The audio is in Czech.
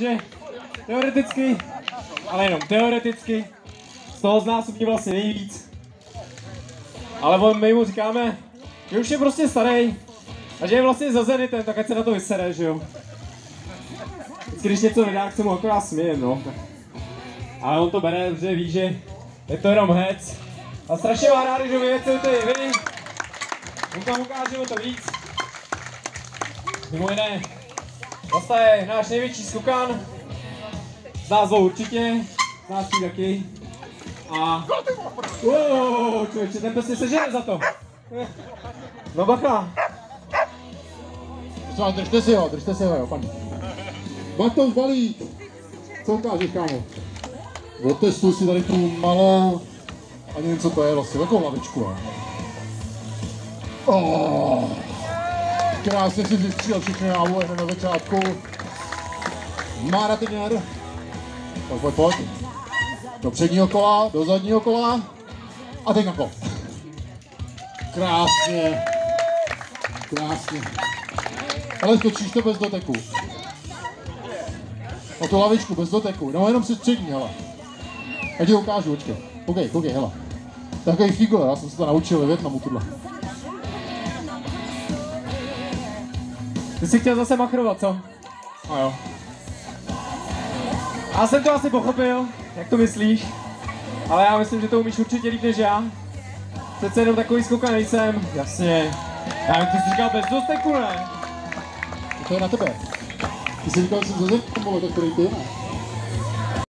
že teoreticky, ale jenom teoreticky, z toho znásobí vlastně nejvíc. Ale on, my mu říkáme, že už je prostě starý a že je vlastně za Zenitem, tak ať se na to vysere, že jo. Vždycky, když něco nedá, se mu akorát smějem, no. Ale on to bere, protože ví, že je to jenom hec. A strašně má rád, že vyjecujete i vy. On tam ukáže o to víc. Mimo jiné, Vlasta je náš největší skukan. Z nás dvou určitě, z nás tří taky. A... Wow, člověče, ten prostě sežene za to. No bacha. Vás, držte si ho, držte si ho, jo, paní. Baton balík. Co ukážeš, kámo? Otestuj si tady tu malou, ani nevím, co to je vlastně, takovou hlavičku. Oh. Krásně si vystřílel všechny náboje na začátku. Mára Tyňar. Pojď, pojď, pojď. Do předního kola, do zadního kola. A teď na kol. Krásně. Krásně. Ale točíš to bez doteku. O tu lavičku bez doteku. No jenom si střední, hele. Já ti ukážu, očkej. Koukej, koukej, hele. Takový figo, já jsem se to naučil ve Větnamu tohle. Ty jsi chtěl zase machrovat, co? A jo. Já jsem to asi pochopil, jak to myslíš. Ale já myslím, že to umíš určitě líp než já. Přece jenom takový skoka nejsem. Jasně. Já vím, ty jsi říkal bez dosteku, ne? To je na tebe. Ty jsi říkal, že jsem vole, tak který ty ne?